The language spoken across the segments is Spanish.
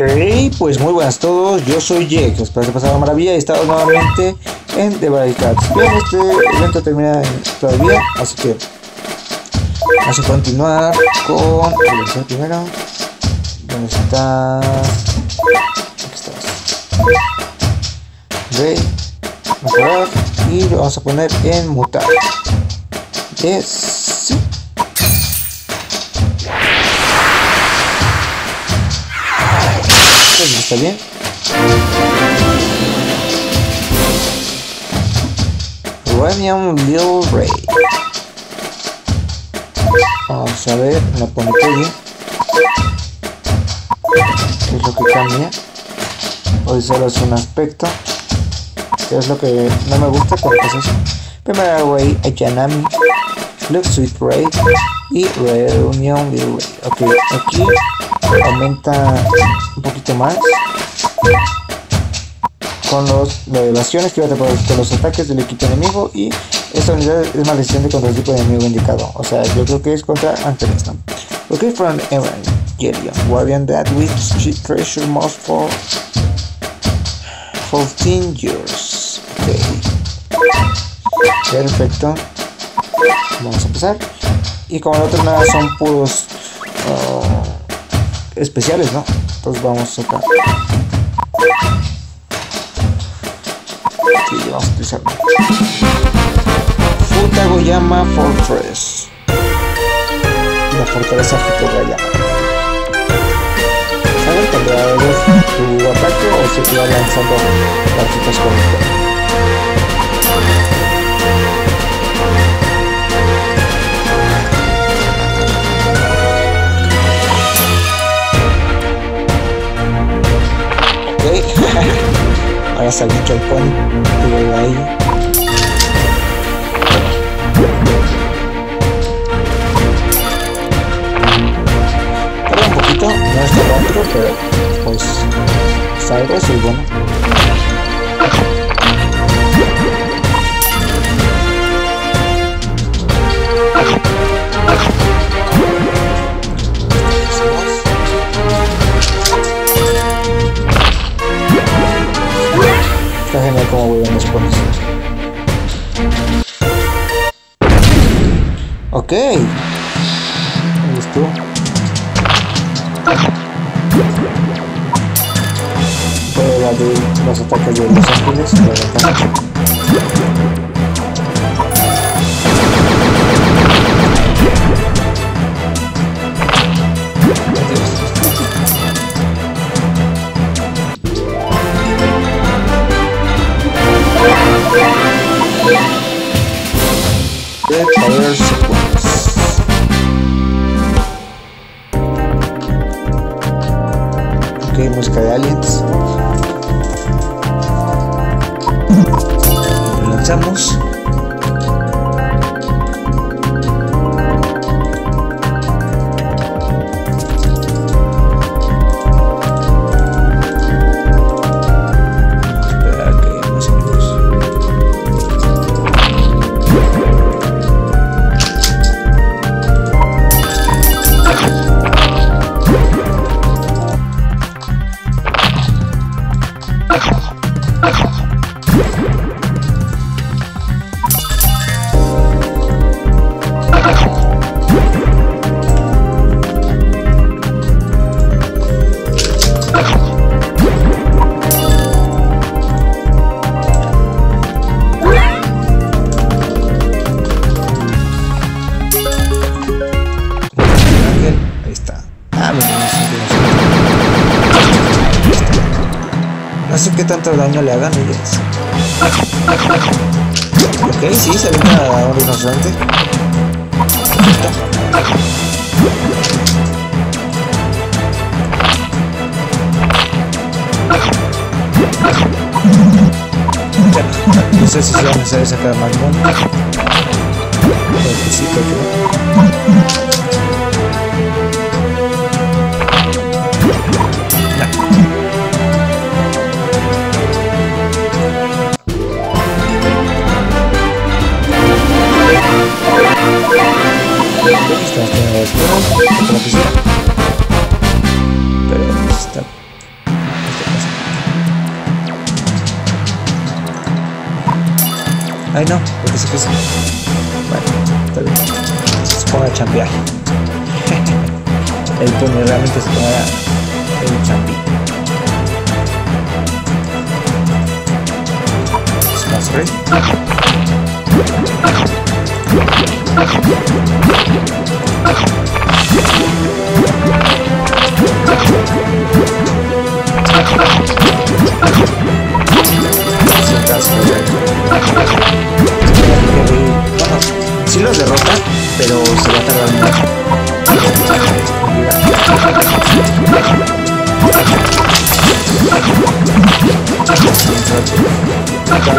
Hey, pues muy buenas a todos, yo soy Jake, espero que pasado maravilla y estamos nuevamente en The Barricades. Bien, este evento termina todavía, así que vamos a continuar con el primero. ¿Dónde estás? Aquí estás. Rey, mejorar y lo vamos a poner en mutar. Yes. Está bien. Bohemian Little Ray. Vamos a ver, la bien. ¿Qué es lo que cambia? Hoy solo es un aspecto. Que es lo que no me gusta, pero es eso. Primera Ray, Ayanami, Look Sweet Ray y Reunion Little Ray. Ok, aquí aumenta un poquito más con los, las elevaciones que va a con los ataques del equipo enemigo y esta unidad es más resistente contra el tipo de enemigo indicado. O sea, yo creo que es contra ¿no? Okay, from Evangelion, Guardian that with treasure most for 14 years. Perfecto. Vamos a empezar. Y como el otro nada son puros uh, especiales, ¿no? Entonces vamos acá. Aquí vamos a utilizar Futagoyama Fortress. La fortaleza Futagoyama. ¿Saben cuando hagas tu ataque o se te va lanzando partitas con salió el pony de ahí. Tarda un poquito, no es tan rápido, pero pues salgo, es bueno. Genial como vuelven los ponis. Ok. Listo. Voy a evadir los ataques de los ángeles. The Power No sé tanto daño le hagan ellos. Ok, sí, se ve a un rinoceronte. No sé si se va a necesario sacar más monos. Creo que sí, creo Pero esta. Ay no, porque se pesa. Bueno, está bien. Se ponga a champear. El pone realmente se ponga el champi. Más si los derrota, pero se va a tardar no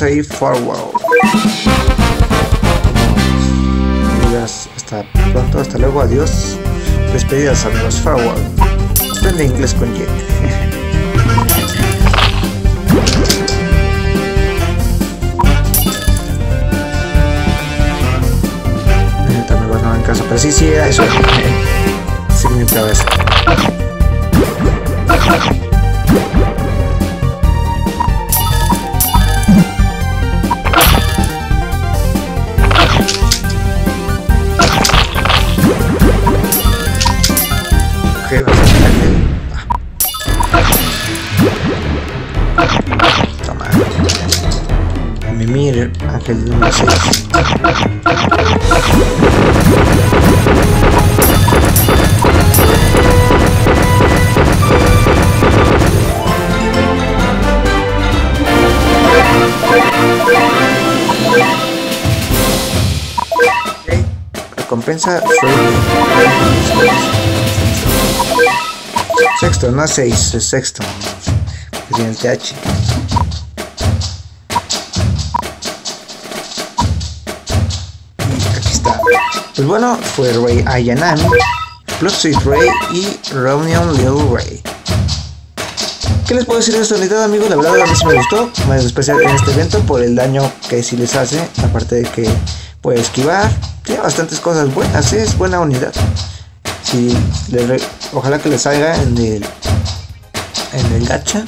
say farewell. hasta pronto, hasta luego, adiós. Despedidas amigos, farewell. Aprende inglés con Jake. También van a en casa, pero sí, sí, eso significa eso. Mimir, ángel número 6. Recompensa Sexto, no 6, es sexto. Que tiene Pues bueno, fue Rey Ayanami, Plot Sweet Ray y Reunion Little Ray. ¿Qué les puedo decir de esta unidad, amigos? La verdad, a mí sí me gustó, más especial en este evento por el daño que sí les hace, aparte de que puede esquivar, tiene bastantes cosas buenas, es buena unidad. Ojalá que les salga en el en el gacha.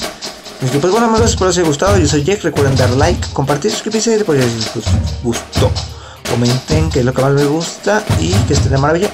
Así que pues bueno amigos, espero les haya gustado. Yo soy Jack, recuerden dar like, compartir, suscribirse y después si les gustó. Comenten qué es lo que más les gusta y que estén de maravilla.